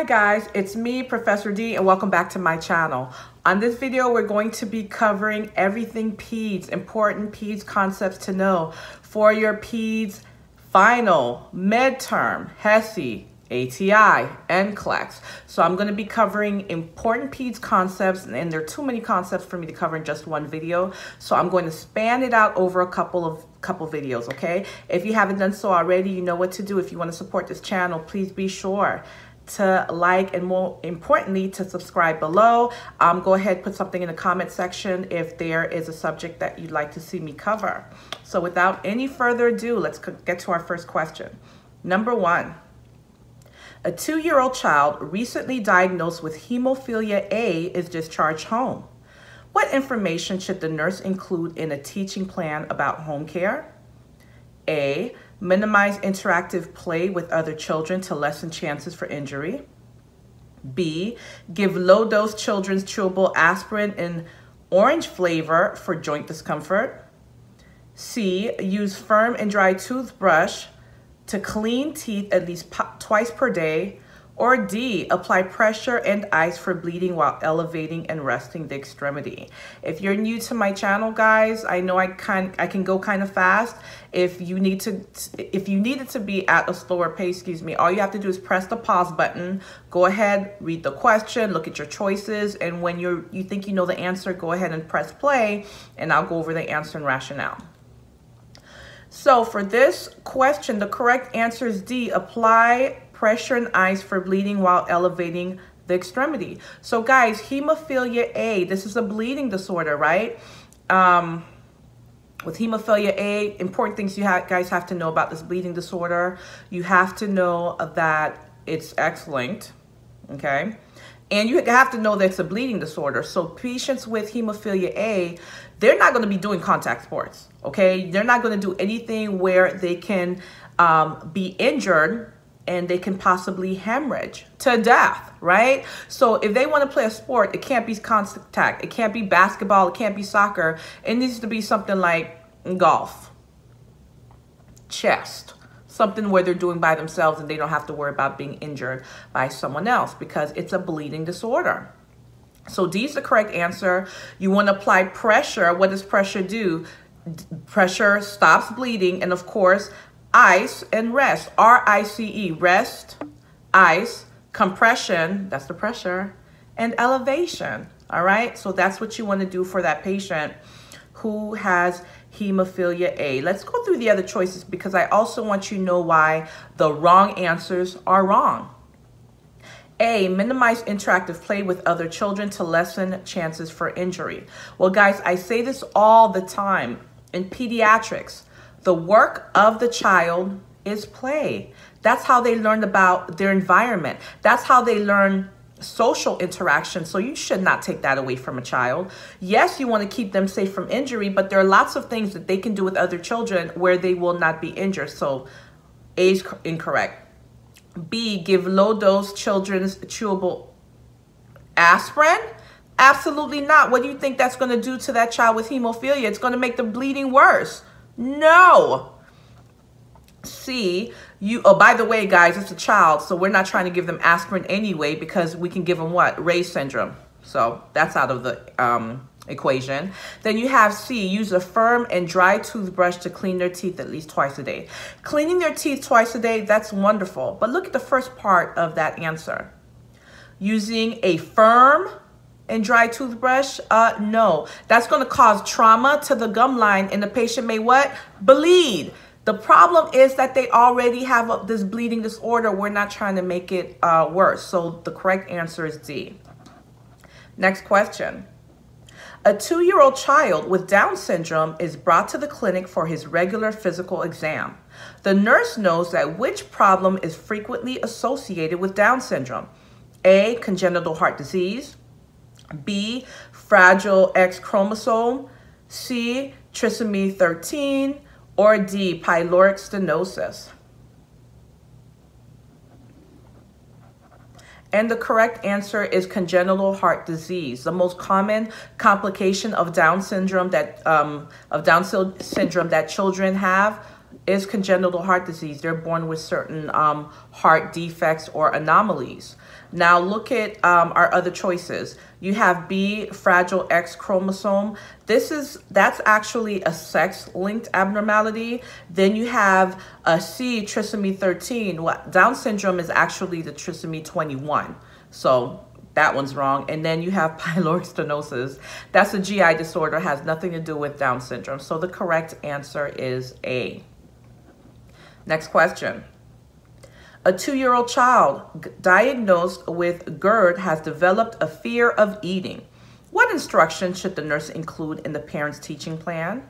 Hi guys, it's me, Professor D, and welcome back to my channel. On this video, we're going to be covering everything PEDS, important PEDS concepts to know for your PEDS final, midterm, HESI, ATI, NCLEX. So I'm going to be covering important PEDS concepts, and there are too many concepts for me to cover in just one video. So I'm going to span it out over a couple of couple videos, okay? If you haven't done so already, you know what to do. If you want to support this channel, please be sure to like and more importantly to subscribe below um, go ahead put something in the comment section if there is a subject that you'd like to see me cover so without any further ado let's get to our first question number one a two-year-old child recently diagnosed with hemophilia A is discharged home. What information should the nurse include in a teaching plan about home care? A. Minimize interactive play with other children to lessen chances for injury. B. Give low-dose children's chewable aspirin in orange flavor for joint discomfort. C. Use firm and dry toothbrush to clean teeth at least twice per day, or D, apply pressure and ice for bleeding while elevating and resting the extremity. If you're new to my channel, guys, I know I can I can go kind of fast. If you need to if you need it to be at a slower pace, excuse me, all you have to do is press the pause button. Go ahead, read the question, look at your choices, and when you're you think you know the answer, go ahead and press play, and I'll go over the answer and rationale. So for this question, the correct answer is D, apply pressure and ice for bleeding while elevating the extremity. So guys, hemophilia A, this is a bleeding disorder, right? Um, with hemophilia A, important things you guys have to know about this bleeding disorder. You have to know that it's X-linked, okay? And you have to know that it's a bleeding disorder. So patients with hemophilia A, they're not going to be doing contact sports, okay? They're not going to do anything where they can um, be injured and they can possibly hemorrhage to death, right? So if they want to play a sport, it can't be contact. It can't be basketball. It can't be soccer. It needs to be something like golf, chest, something where they're doing by themselves and they don't have to worry about being injured by someone else because it's a bleeding disorder. So D is the correct answer. You want to apply pressure. What does pressure do? pressure stops bleeding and of course ice and rest r-i-c-e rest ice compression that's the pressure and elevation all right so that's what you want to do for that patient who has hemophilia A. Let's go through the other choices because I also want you to know why the wrong answers are wrong. A, minimize interactive play with other children to lessen chances for injury. Well, guys, I say this all the time. In pediatrics, the work of the child is play. That's how they learn about their environment. That's how they learn social interaction. So you should not take that away from a child. Yes, you want to keep them safe from injury, but there are lots of things that they can do with other children where they will not be injured. So A is incorrect. B, give low dose children's chewable aspirin. Absolutely not. What do you think that's going to do to that child with hemophilia? It's going to make the bleeding worse. No. C, you, oh, by the way, guys, it's a child, so we're not trying to give them aspirin anyway because we can give them what? Reye syndrome. So that's out of the um, equation. Then you have C, use a firm and dry toothbrush to clean their teeth at least twice a day. Cleaning their teeth twice a day, that's wonderful. But look at the first part of that answer. Using a firm and dry toothbrush? Uh, no. That's going to cause trauma to the gum line and the patient may what? Bleed. The problem is that they already have this bleeding disorder. We're not trying to make it uh, worse. So the correct answer is D. Next question. A two-year-old child with Down syndrome is brought to the clinic for his regular physical exam. The nurse knows that which problem is frequently associated with Down syndrome. A, congenital heart disease. B, fragile X chromosome. C, trisomy 13 or D, pyloric stenosis? And the correct answer is congenital heart disease. The most common complication of Down syndrome that um, of Down syndrome that children have is congenital heart disease. They're born with certain um, heart defects or anomalies. Now look at um, our other choices. You have B, fragile X chromosome. This is, that's actually a sex-linked abnormality. Then you have a C, trisomy 13. Down syndrome is actually the trisomy 21. So that one's wrong. And then you have pyloric stenosis. That's a GI disorder, has nothing to do with Down syndrome. So the correct answer is A. Next question. A two-year-old child diagnosed with GERD has developed a fear of eating. What instruction should the nurse include in the parent's teaching plan?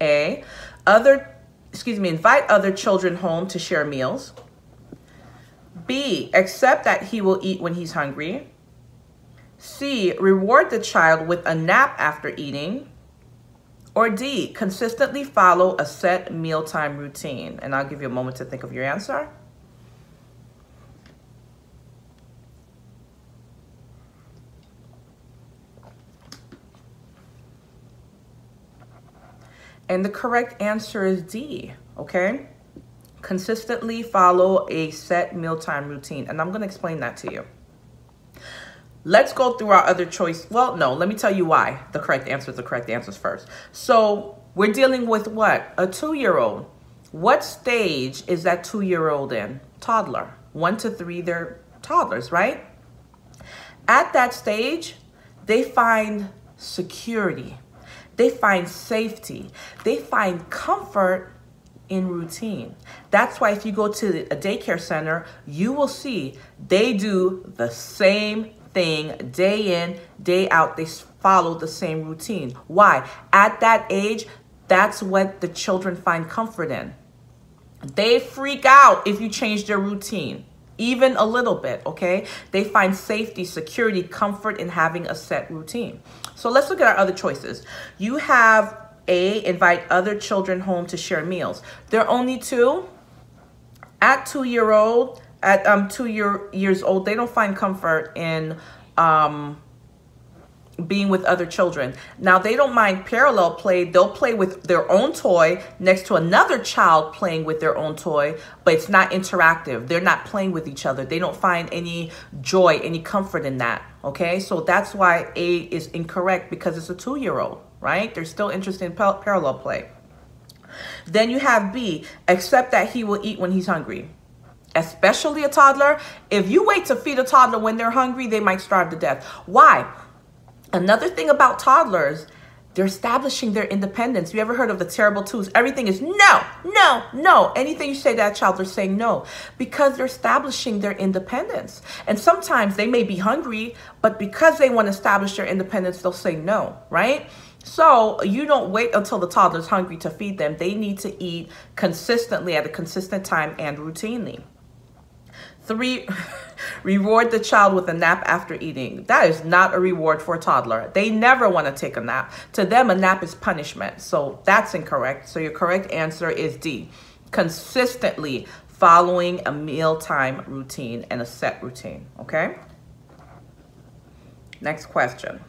A, other, excuse me, invite other children home to share meals. B, accept that he will eat when he's hungry. C, reward the child with a nap after eating. Or D, consistently follow a set mealtime routine. And I'll give you a moment to think of your answer. And the correct answer is D, okay? Consistently follow a set mealtime routine. And I'm going to explain that to you. Let's go through our other choice. Well, no, let me tell you why the correct answer is the correct answers first. So we're dealing with what? A two-year-old. What stage is that two-year-old in? Toddler. One to three, they're toddlers, right? At that stage, they find security they find safety. They find comfort in routine. That's why if you go to a daycare center, you will see they do the same thing day in, day out. They follow the same routine. Why? At that age, that's what the children find comfort in. They freak out if you change their routine, even a little bit, okay? They find safety, security, comfort in having a set routine. So let's look at our other choices. You have A, invite other children home to share meals. There are only two. At two-year-old, at um, two year, years old, they don't find comfort in um, being with other children. Now, they don't mind parallel play. They'll play with their own toy next to another child playing with their own toy, but it's not interactive. They're not playing with each other. They don't find any joy, any comfort in that. Okay, so that's why A is incorrect because it's a two-year-old, right? They're still interested in parallel play. Then you have B, except that he will eat when he's hungry. Especially a toddler. If you wait to feed a toddler when they're hungry, they might starve to death. Why? Another thing about toddlers they're establishing their independence. You ever heard of the terrible twos? Everything is no, no, no. Anything you say to that child, they're saying no because they're establishing their independence. And sometimes they may be hungry, but because they want to establish their independence, they'll say no, right? So you don't wait until the toddler's hungry to feed them. They need to eat consistently at a consistent time and routinely. Three, reward the child with a nap after eating. That is not a reward for a toddler. They never want to take a nap. To them, a nap is punishment. So that's incorrect. So your correct answer is D. Consistently following a mealtime routine and a set routine, okay? Next question.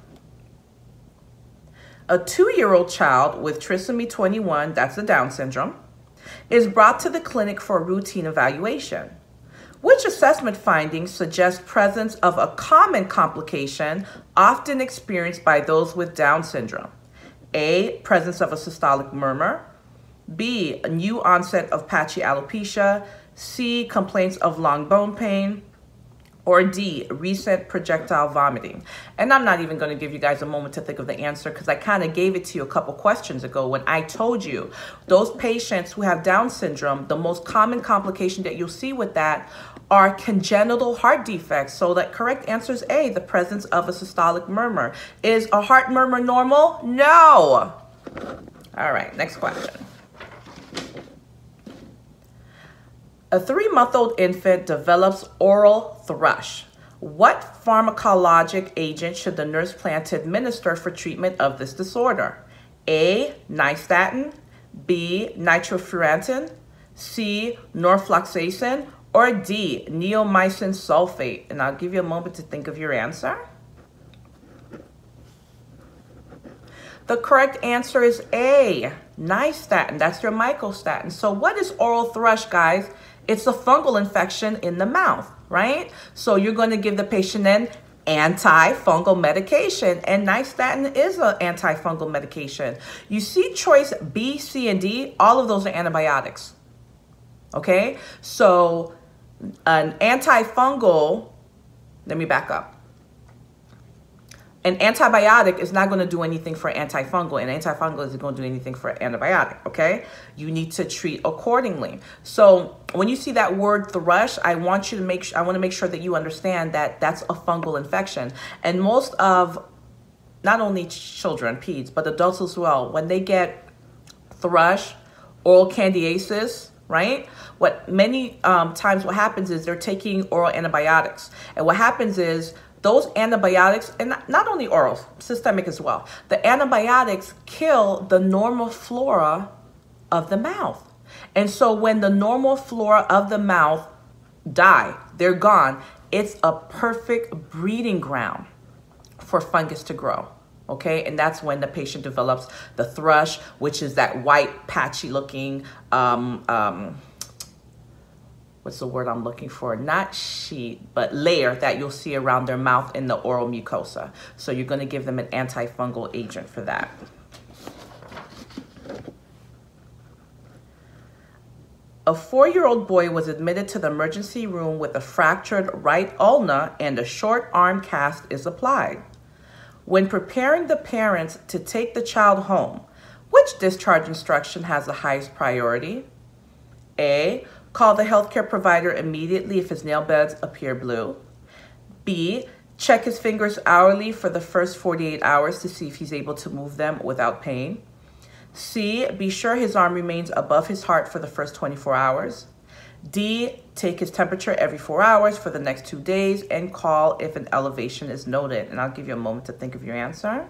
A two-year-old child with trisomy 21, that's the Down syndrome, is brought to the clinic for a routine evaluation. Which assessment findings suggest presence of a common complication often experienced by those with Down syndrome? A, presence of a systolic murmur. B, a new onset of patchy alopecia. C, complaints of long bone pain or D, recent projectile vomiting? And I'm not even going to give you guys a moment to think of the answer because I kind of gave it to you a couple questions ago when I told you those patients who have Down syndrome, the most common complication that you'll see with that are congenital heart defects. So that correct answer is A, the presence of a systolic murmur. Is a heart murmur normal? No. All right, next question. A three-month-old infant develops oral thrush. What pharmacologic agent should the nurse plan to administer for treatment of this disorder? A, nystatin, B, nitrofurantoin, C, norfloxacin, or D, neomycin sulfate. And I'll give you a moment to think of your answer. The correct answer is A, nystatin. That's your mycostatin. So what is oral thrush, guys? It's a fungal infection in the mouth. right? So you're going to give the patient an antifungal medication, and nystatin is an antifungal medication. You see choice B, C, and D, all of those are antibiotics. Okay, so an antifungal, let me back up. An antibiotic is not going to do anything for antifungal and antifungal isn't going to do anything for antibiotic okay? You need to treat accordingly. So when you see that word thrush i want you to make i want to make sure that you understand that that's a fungal infection. And most of not only children peds but adults as well when they get thrush oral candidiasis right what many um, times what happens is they're taking oral antibiotics and what happens is those antibiotics, and not only oral, systemic as well, the antibiotics kill the normal flora of the mouth. And so when the normal flora of the mouth die, they're gone, it's a perfect breeding ground for fungus to grow. Okay, and that's when the patient develops the thrush, which is that white, patchy looking um, um, what's the word I'm looking for? Not sheet, but layer that you'll see around their mouth in the oral mucosa. So you're going to give them an antifungal agent for that. A four-year-old boy was admitted to the emergency room with a fractured right ulna and a short arm cast is applied. When preparing the parents to take the child home, which discharge instruction has the highest priority? A, Call the healthcare provider immediately if his nail beds appear blue. B, check his fingers hourly for the first 48 hours to see if he's able to move them without pain. C, be sure his arm remains above his heart for the first 24 hours. D, take his temperature every four hours for the next two days and call if an elevation is noted. And I'll give you a moment to think of your answer.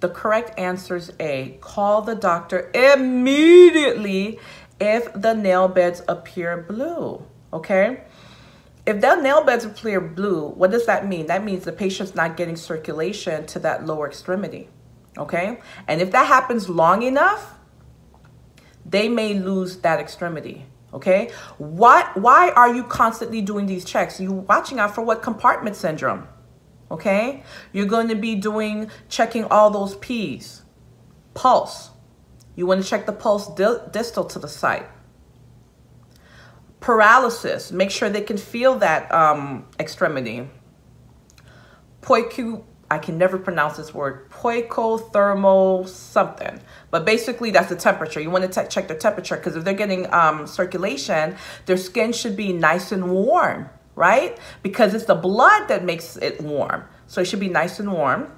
The correct answer is A. Call the doctor immediately if the nail beds appear blue, okay? If the nail beds appear blue, what does that mean? That means the patient's not getting circulation to that lower extremity, okay? And if that happens long enough, they may lose that extremity, okay? Why, why are you constantly doing these checks? You watching out for what compartment syndrome? okay? You're going to be doing, checking all those P's. Pulse. You want to check the pulse distal to the site. Paralysis. Make sure they can feel that um, extremity. I can never pronounce this word. Poikothermal something. But basically, that's the temperature. You want to check their temperature because if they're getting um, circulation, their skin should be nice and warm right? Because it's the blood that makes it warm. So it should be nice and warm.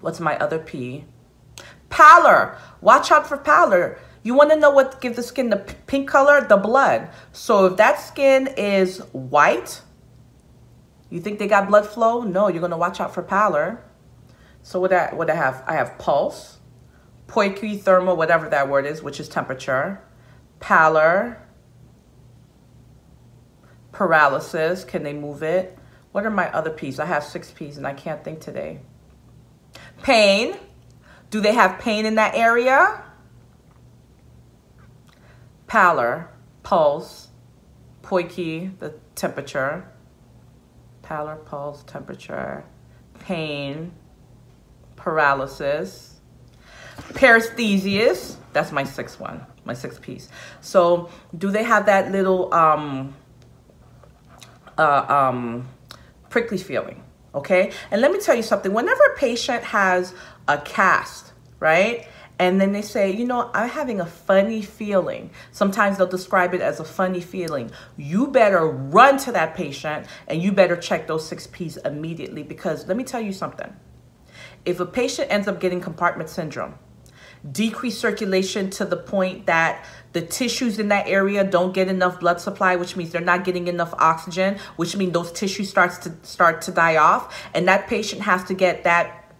What's my other P? Pallor. Watch out for pallor. You want to know what gives the skin the pink color? The blood. So if that skin is white, you think they got blood flow? No, you're to watch out for pallor. So what I, what I have? I have pulse, poiky thermal, whatever that word is, which is temperature, pallor, paralysis. Can they move it? What are my other P's? I have six P's and I can't think today. Pain. Do they have pain in that area? Pallor, pulse, poiky, the temperature. Pallor, pulse, temperature, pain, paralysis, paresthesias. That's my sixth one, my sixth piece. So do they have that little um, uh, um, prickly feeling, okay? And let me tell you something. Whenever a patient has a cast, right? And then they say, you know, I'm having a funny feeling. Sometimes they'll describe it as a funny feeling. You better run to that patient and you better check those six P's immediately because let me tell you something. If a patient ends up getting compartment syndrome, decreased circulation to the point that the tissues in that area don't get enough blood supply, which means they're not getting enough oxygen, which means those tissues starts to start to die off. And that patient has to get that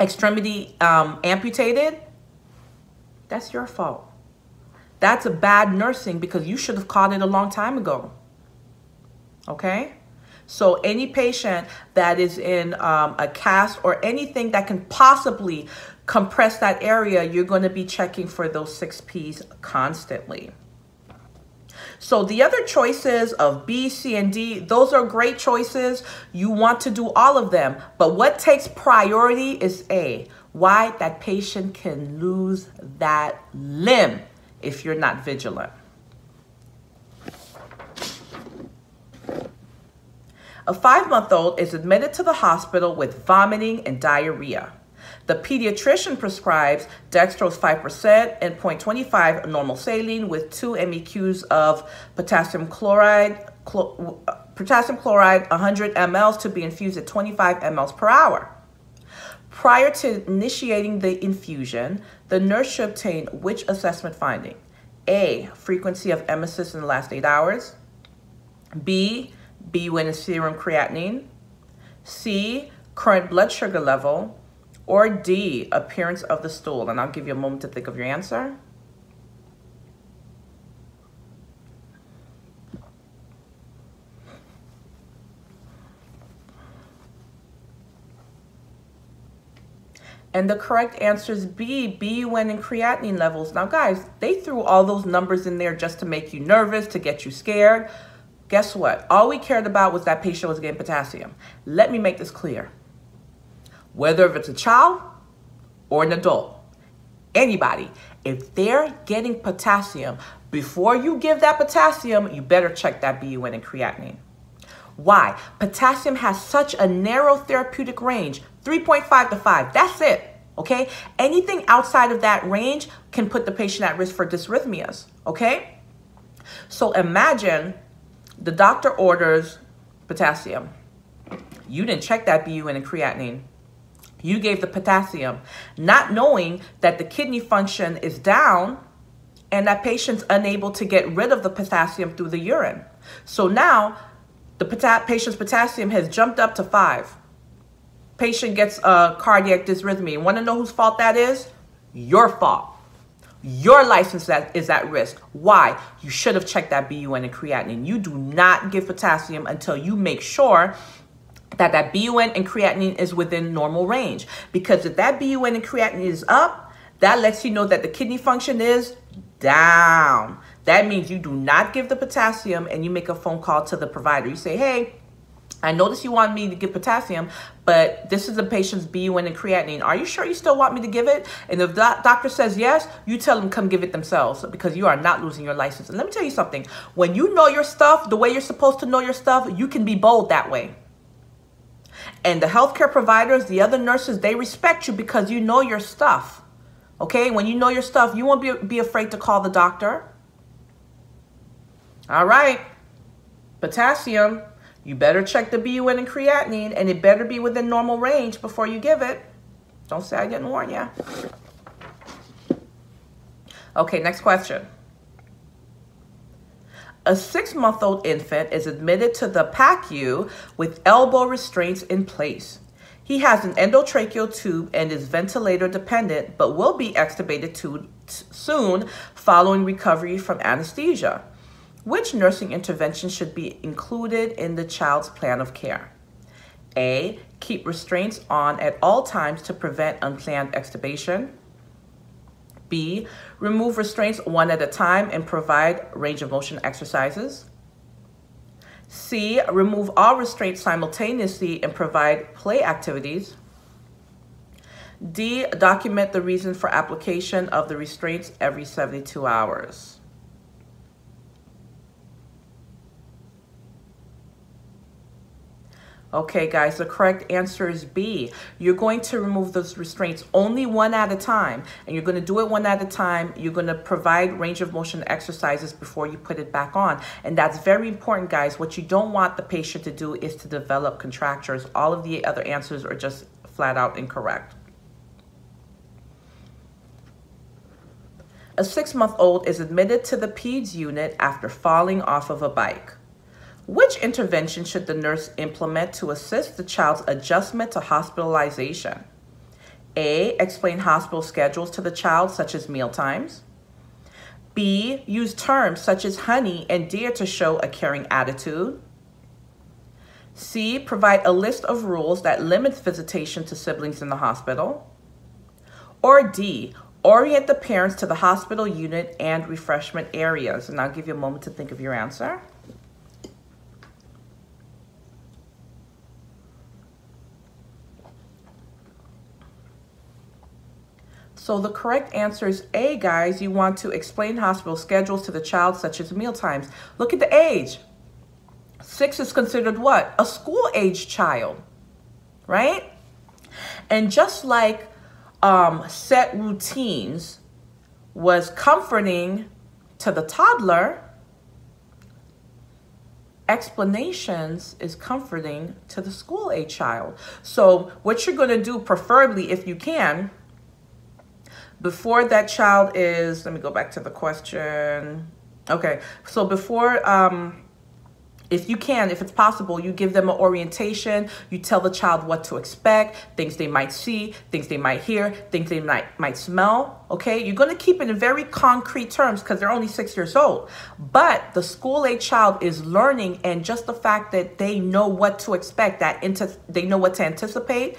extremity um, amputated. That's your fault. That's a bad nursing because you should have caught it a long time ago. Okay? So any patient that is in um, a cast or anything that can possibly compress that area, you're going to be checking for those six P's constantly. So the other choices of B, C, and D, those are great choices. You want to do all of them. But what takes priority is A. Why? That patient can lose that limb if you're not vigilant. A five-month-old is admitted to the hospital with vomiting and diarrhea. The pediatrician prescribes dextrose 5% and 0.25 normal saline with 2 MEQs of potassium chloride, potassium chloride 100 mLs to be infused at 25 mLs per hour. Prior to initiating the infusion, the nurse should obtain which assessment finding? A, frequency of emesis in the last eight hours. B, BUN and serum creatinine. C, current blood sugar level. Or D, appearance of the stool. And I'll give you a moment to think of your answer. And the correct answer is B, BUN and creatinine levels. Now, guys, they threw all those numbers in there just to make you nervous, to get you scared. Guess what? All we cared about was that patient was getting potassium. Let me make this clear whether if it's a child or an adult, anybody, if they're getting potassium, before you give that potassium, you better check that BUN and creatinine. Why? Potassium has such a narrow therapeutic range, 3.5 to 5. That's it. Okay? Anything outside of that range can put the patient at risk for dysrhythmias. Okay? So imagine the doctor orders potassium. You didn't check that BUN and creatinine. You gave the potassium, not knowing that the kidney function is down and that patient's unable to get rid of the potassium through the urine. So now the patient's potassium has jumped up to five. Patient gets a cardiac dysrhythmia. Want to know whose fault that is? Your fault. Your license is at risk. Why? You should have checked that BUN and creatinine. You do not give potassium until you make sure that that BUN and creatinine is within normal range. Because if that BUN and creatinine is up, that lets you know that the kidney function is down. That means you do not give the potassium and you make a phone call to the provider. You say, hey, I notice you want me to give potassium, but this is the patient's BUN and creatinine. Are you sure you still want me to give it? And if the doctor says yes, you tell them come give it themselves because you are not losing your license. And let me tell you something. When you know your stuff the way you're supposed to know your stuff, you can be bold that way. And the healthcare providers, the other nurses, they respect you because you know your stuff. Okay, when you know your stuff, you won't be, be afraid to call the doctor. All right, potassium, you better check the BUN and creatinine, and it better be within normal range before you give it. Don't say I didn't warn you. Okay, next question. A six-month-old infant is admitted to the PACU with elbow restraints in place. He has an endotracheal tube and is ventilator dependent, but will be extubated soon following recovery from anesthesia. Which nursing intervention should be included in the child's plan of care? A. Keep restraints on at all times to prevent unplanned extubation. B, remove restraints one at a time and provide range of motion exercises. C, remove all restraints simultaneously and provide play activities. D, document the reason for application of the restraints every 72 hours. Okay, guys, the correct answer is B. You're going to remove those restraints only one at a time, and you're going to do it one at a time. You're going to provide range of motion exercises before you put it back on. And that's very important, guys. What you don't want the patient to do is to develop contractures. All of the other answers are just flat out incorrect. A six-month-old is admitted to the PEDS unit after falling off of a bike. Which intervention should the nurse implement to assist the child's adjustment to hospitalization? A. Explain hospital schedules to the child, such as meal times. B. Use terms such as honey and dear to show a caring attitude. C. Provide a list of rules that limits visitation to siblings in the hospital. Or D. Orient the parents to the hospital unit and refreshment areas. And I'll give you a moment to think of your answer. So the correct answer is A, guys. You want to explain hospital schedules to the child, such as meal times. Look at the age. Six is considered what? A school age child, right? And just like um, set routines was comforting to the toddler, explanations is comforting to the school age child. So what you're going to do, preferably if you can, before that child is, let me go back to the question. Okay, so before, um, if you can, if it's possible, you give them an orientation. You tell the child what to expect, things they might see, things they might hear, things they might, might smell. Okay, you're going to keep it in very concrete terms because they're only six years old. But the school age child is learning, and just the fact that they know what to expect, that into, they know what to anticipate,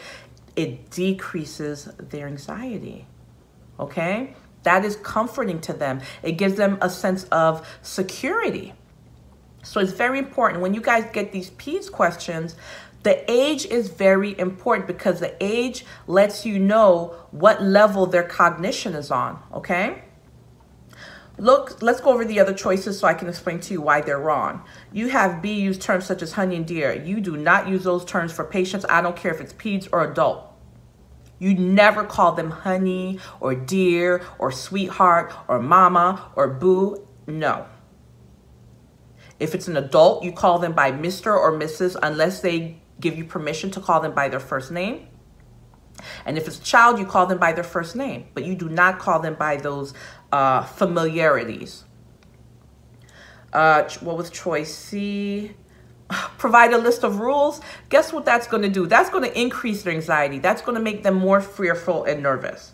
it decreases their anxiety okay? That is comforting to them. It gives them a sense of security. So it's very important when you guys get these PEDS questions, the age is very important because the age lets you know what level their cognition is on, okay? Look, let's go over the other choices so I can explain to you why they're wrong. You have B use terms such as honey and dear. You do not use those terms for patients. I don't care if it's peds or adult. You never call them honey or dear or sweetheart or mama or boo. No. If it's an adult, you call them by Mr. or Mrs. unless they give you permission to call them by their first name. And if it's a child, you call them by their first name, but you do not call them by those uh, familiarities. Uh, what was choice C? Provide a list of rules, guess what that's going to do? That's going to increase their anxiety. That's going to make them more fearful and nervous.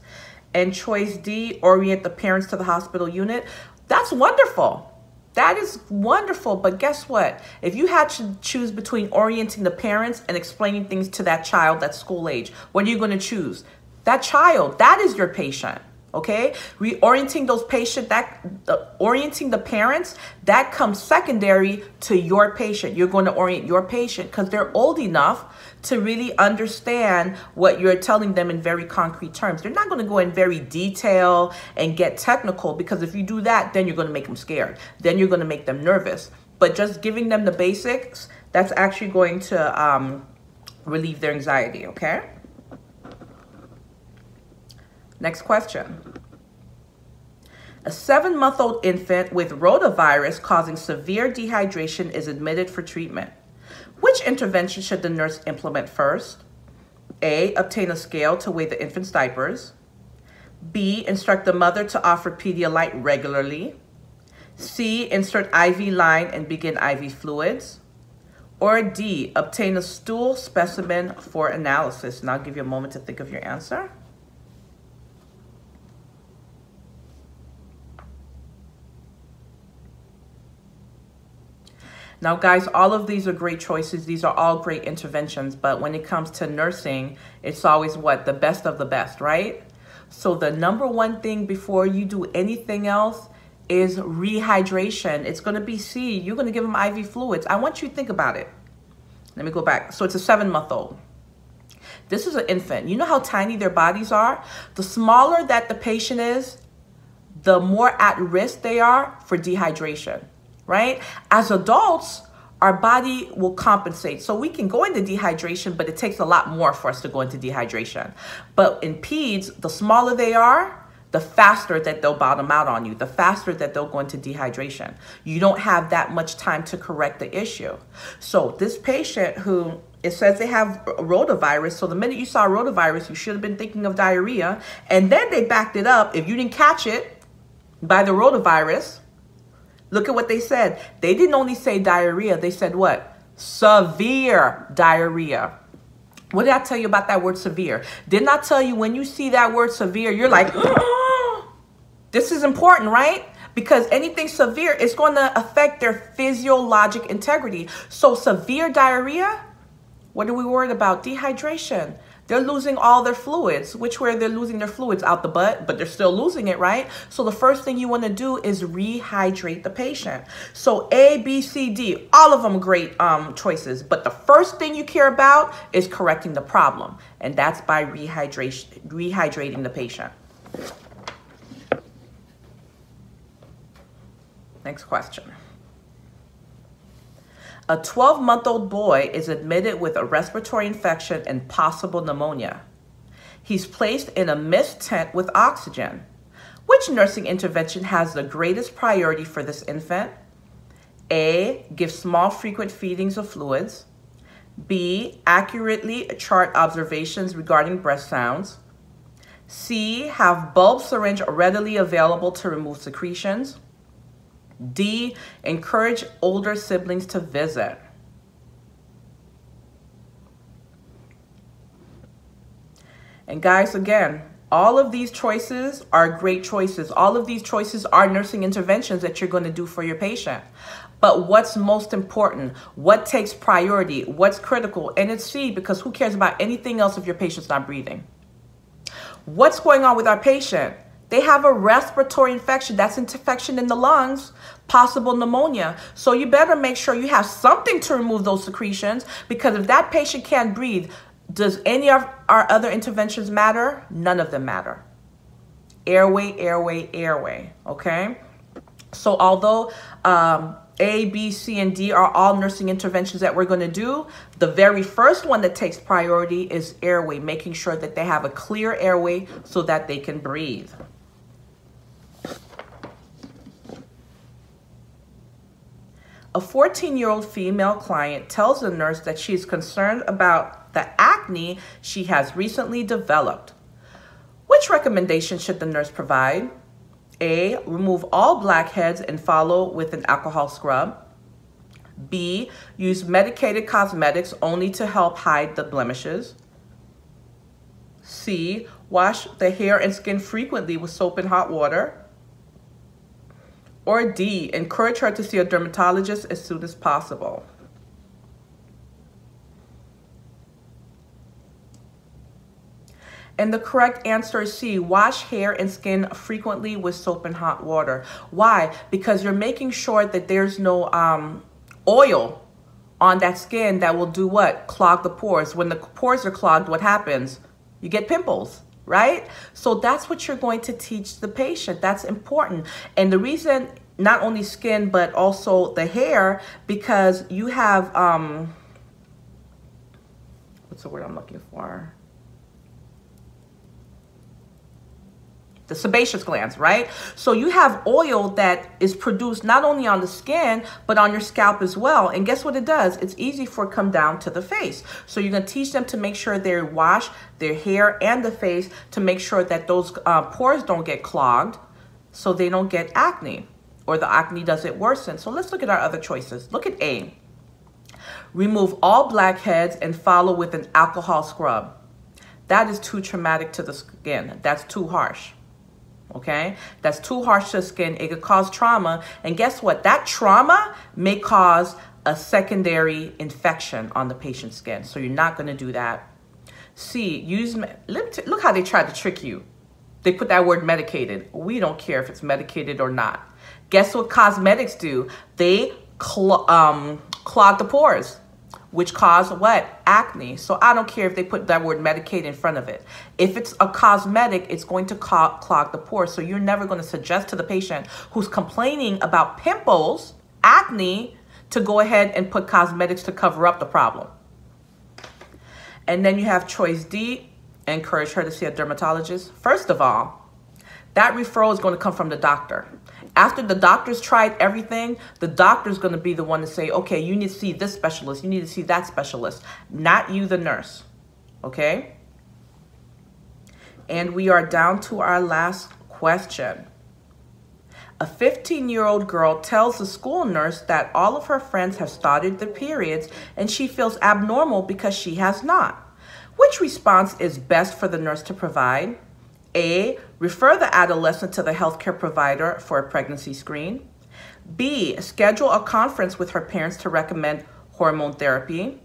And choice D, orient the parents to the hospital unit. That's wonderful. That is wonderful. But guess what? If you had to choose between orienting the parents and explaining things to that child that's school age, what are you going to choose? That child, that is your patient okay? Reorienting those patients that uh, orienting the parents that comes secondary to your patient. You're going to orient your patient because they're old enough to really understand what you're telling them in very concrete terms. They're not going to go in very detail and get technical because if you do that then you're going to make them scared. Then you're going to make them nervous. But just giving them the basics that's actually going to um, relieve their anxiety okay Next question. A seven-month-old infant with rotavirus causing severe dehydration is admitted for treatment. Which intervention should the nurse implement first? A. Obtain a scale to weigh the infant's diapers. B. Instruct the mother to offer Pedialyte regularly. C. Insert IV line and begin IV fluids. Or D. Obtain a stool specimen for analysis. And I'll give you a moment to think of your answer. Now, guys, all of these are great choices. These are all great interventions. But when it comes to nursing, it's always what? The best of the best, right? So the number one thing before you do anything else is rehydration. It's going to be C. You're going to give them IV fluids. I want you to think about it. Let me go back. So it's a seven-month-old. This is an infant. You know how tiny their bodies are? The smaller that the patient is, the more at risk they are for dehydration right? As adults, our body will compensate. So we can go into dehydration, but it takes a lot more for us to go into dehydration. But in peds, the smaller they are, the faster that they'll bottom out on you, the faster that they'll go into dehydration. You don't have that much time to correct the issue. So this patient who it says they have rotavirus. So the minute you saw rotavirus, you should have been thinking of diarrhea. And then they backed it up. If you didn't catch it by the rotavirus, Look at what they said. They didn't only say diarrhea. They said what? Severe diarrhea. What did I tell you about that word severe? Didn't I tell you when you see that word severe, you're like, this is important, right? Because anything severe is going to affect their physiologic integrity. So severe diarrhea, what are we worried about? Dehydration. They're losing all their fluids. Which way they're losing their fluids? Out the butt, but they're still losing it, right? So the first thing you want to do is rehydrate the patient. So A, B, C, D, all of them great um, choices. But the first thing you care about is correcting the problem. And that's by rehydration, rehydrating the patient. Next question. A 12 month old boy is admitted with a respiratory infection and possible pneumonia. He's placed in a mist tent with oxygen. Which nursing intervention has the greatest priority for this infant? A. Give small, frequent feedings of fluids. B. Accurately chart observations regarding breath sounds. C. Have bulb syringe readily available to remove secretions. D, encourage older siblings to visit. And guys, again, all of these choices are great choices. All of these choices are nursing interventions that you're going to do for your patient. But what's most important? What takes priority? What's critical? And it's C, because who cares about anything else if your patient's not breathing? What's going on with our patient? They have a respiratory infection. That's infection in the lungs, possible pneumonia. So you better make sure you have something to remove those secretions because if that patient can't breathe, does any of our other interventions matter? None of them matter. Airway, airway, airway, okay? So although um, A, B, C, and D are all nursing interventions that we're going to do. The very first one that takes priority is airway, making sure that they have a clear airway so that they can breathe. A 14 year old female client tells the nurse that she is concerned about the acne she has recently developed. Which recommendation should the nurse provide? A. Remove all blackheads and follow with an alcohol scrub. B. Use medicated cosmetics only to help hide the blemishes. C. Wash the hair and skin frequently with soap and hot water. Or D, encourage her to see a dermatologist as soon as possible. And the correct answer is C, wash hair and skin frequently with soap and hot water. Why? Because you're making sure that there's no um, oil on that skin that will do what? Clog the pores. When the pores are clogged, what happens? You get pimples right? So that's what you're going to teach the patient. That's important. And the reason not only skin, but also the hair, because you have, um, what's the word I'm looking for? The sebaceous glands, right? So you have oil that is produced not only on the skin, but on your scalp as well. And guess what it does? It's easy for it come down to the face. So you're gonna teach them to make sure they wash their hair and the face to make sure that those uh, pores don't get clogged so they don't get acne or the acne doesn't worsen. So let's look at our other choices. Look at A. Remove all blackheads and follow with an alcohol scrub. That is too traumatic to the skin. That's too harsh okay? That's too harsh to the skin. It could cause trauma. And guess what? That trauma may cause a secondary infection on the patient's skin. So you're not going to do that. See, use, look how they tried to trick you. They put that word medicated. We don't care if it's medicated or not. Guess what cosmetics do? They cl um, clog the pores which cause what? Acne. So I don't care if they put that word Medicaid in front of it. If it's a cosmetic, it's going to clog the pores. So you're never going to suggest to the patient who's complaining about pimples, acne, to go ahead and put cosmetics to cover up the problem. And then you have choice D, encourage her to see a dermatologist. First of all, that referral is going to come from the doctor. After the doctors tried everything, the doctor's going to be the one to say, okay, you need to see this specialist. You need to see that specialist, not you, the nurse. Okay? And we are down to our last question. A 15-year-old girl tells the school nurse that all of her friends have started their periods and she feels abnormal because she has not. Which response is best for the nurse to provide? A, refer the adolescent to the healthcare provider for a pregnancy screen. B, schedule a conference with her parents to recommend hormone therapy.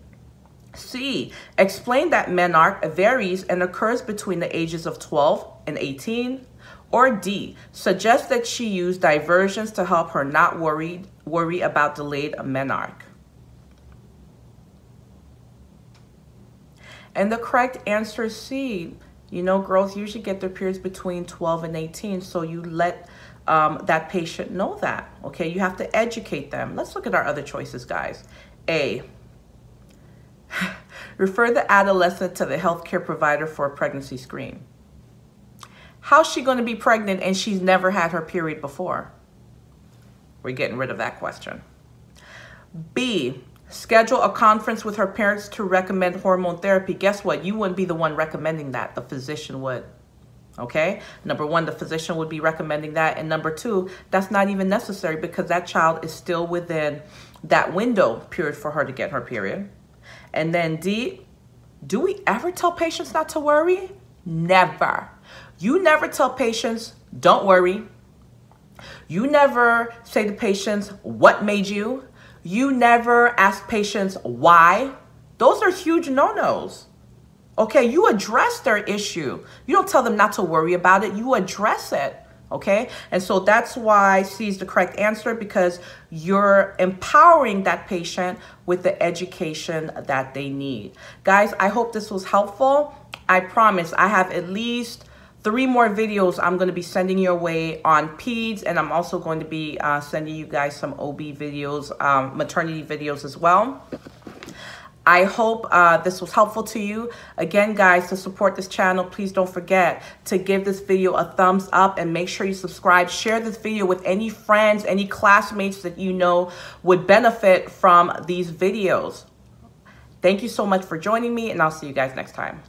C, explain that menarche varies and occurs between the ages of 12 and 18. Or D, suggest that she use diversions to help her not worry, worry about delayed menarche. And the correct answer is C. You know, girls usually get their periods between 12 and 18, so you let um, that patient know that, okay? You have to educate them. Let's look at our other choices, guys. A, refer the adolescent to the healthcare provider for a pregnancy screen. How's she going to be pregnant and she's never had her period before? We're getting rid of that question. B, schedule a conference with her parents to recommend hormone therapy. Guess what? You wouldn't be the one recommending that. The physician would. Okay? Number one, the physician would be recommending that. And number two, that's not even necessary because that child is still within that window period for her to get her period. And then D, do we ever tell patients not to worry? Never. You never tell patients, don't worry. You never say to patients, what made you? You never ask patients why. Those are huge no-nos. Okay, you address their issue. You don't tell them not to worry about it. You address it. Okay, and so that's why C is the correct answer because you're empowering that patient with the education that they need. Guys, I hope this was helpful. I promise I have at least three more videos I'm going to be sending your way on peds and I'm also going to be uh, sending you guys some OB videos, um, maternity videos as well. I hope uh, this was helpful to you. Again, guys, to support this channel, please don't forget to give this video a thumbs up and make sure you subscribe. Share this video with any friends, any classmates that you know would benefit from these videos. Thank you so much for joining me, and I'll see you guys next time.